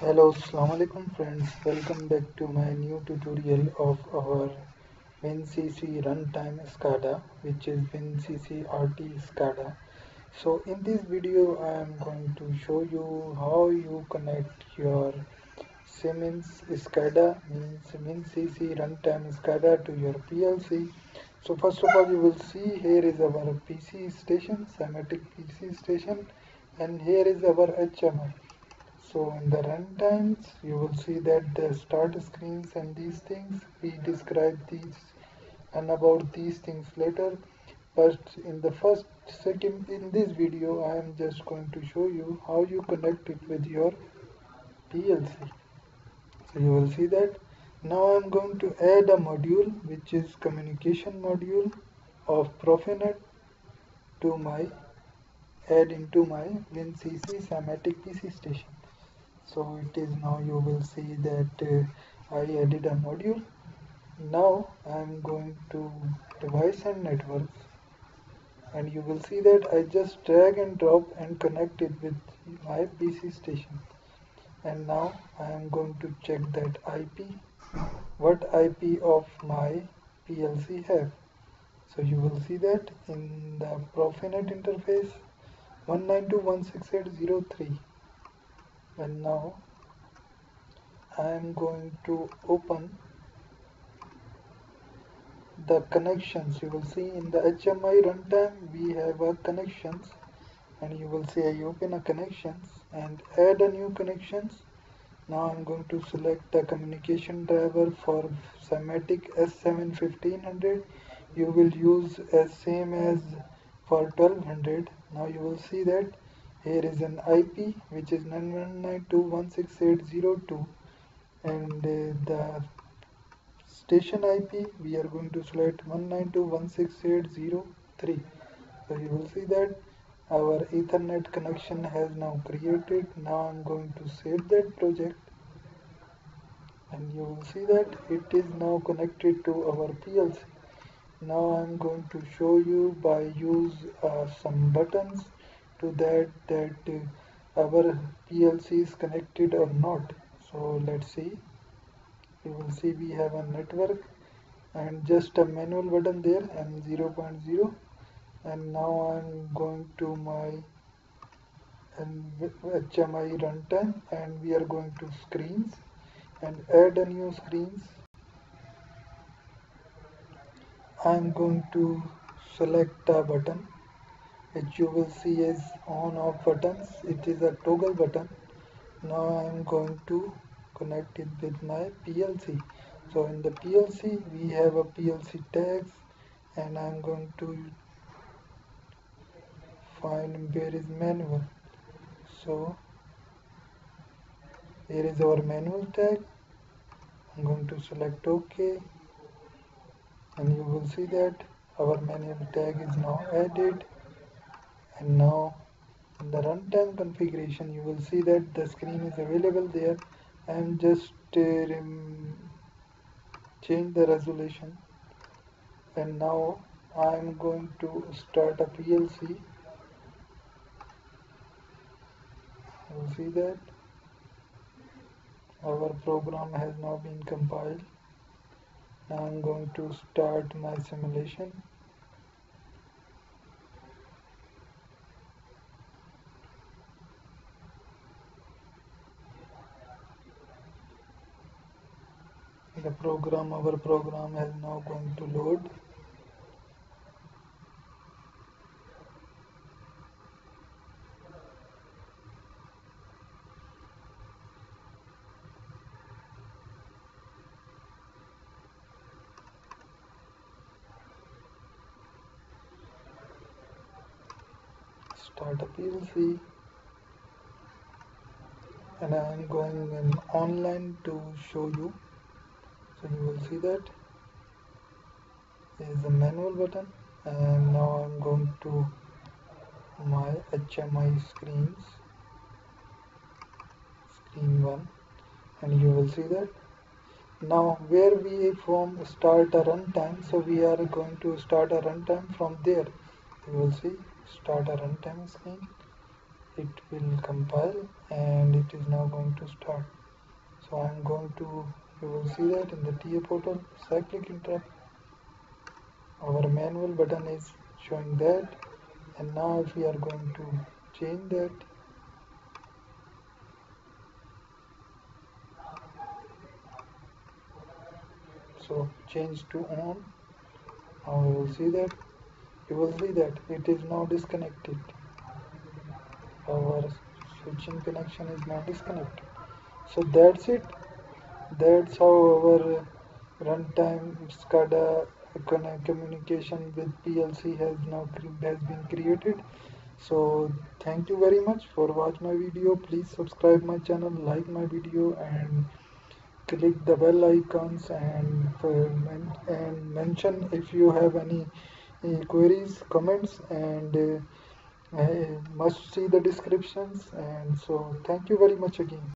Hello, Assalamualaikum friends. Welcome back to my new tutorial of our WinCC runtime SCADA, which is WinCC RT SCADA. So in this video, I am going to show you how you connect your Siemens SCADA means WinCC runtime SCADA to your PLC. So first of all, you will see here is our PC station, SIMATIC PC station, and here is our HMI so in the runtimes you will see that the start screens and these things we describe these and about these things later. But in the first second in this video I am just going to show you how you connect it with your PLC so you will see that. Now I'm going to add a module which is communication module of Profinet to my add into my WinCC SIMATIC PC station so it is now you will see that uh, I added a module. Now I am going to device and networks. And you will see that I just drag and drop and connect it with my PC station. And now I am going to check that IP what IP of my PLC have. So you will see that in the Profinet interface 192.168.0.3 and now I am going to open the connections. You will see in the HMI runtime we have a connections. And you will see I open a connections and add a new connections. Now I'm going to select the communication driver for SIMATIC S7 you will use as same as for 1200 now you will see that here is an IP which is 919.2.168.0.2 and uh, the station IP we are going to select 192.168.0.3 so you will see that our ethernet connection has now created. Now I'm going to save that project. And you will see that it is now connected to our PLC now I'm going to show you by use uh, some buttons to that that uh, our PLC is connected or not. So let's see. You will see we have a network and just a manual button there and 0.0 and now I'm going to my and HMI runtime and we are going to screens and add a new screens. I'm going to select a button which you will see is on off buttons. It is a toggle button. Now I am going to connect it with my PLC so in the PLC we have a PLC tags and I'm going to find where is manual. So here is our manual tag. I'm going to select OK and you will see that our manual tag is now added and now in the runtime configuration you will see that the screen is available there. Am just uh, change the resolution. And now I am going to start a PLC you see that our program has now been compiled. Now I'm going to start my simulation the program our program is now going to load. Start a PLC and I am going in online to show you you will see that? Is the manual button? And now I'm going to my HMI screens. Screen 1 and you will see that. Now where we from start a runtime so we are going to start a runtime from there. You will see start a runtime screen. It will compile and it is now going to start. So I'm going to you will see that in the TIA portal cyclic interrupt our manual button is showing that. And now if we are going to change that. So change to on. Now you will see that. You will see that it is now disconnected. Our switching connection is now disconnected. So that's it that's how our runtime SCADA communication with PLC has now has been created. So thank you very much for watch my video. Please subscribe my channel like my video and click the bell icons and and mention if you have any uh, queries comments and uh, must see the descriptions. And so thank you very much again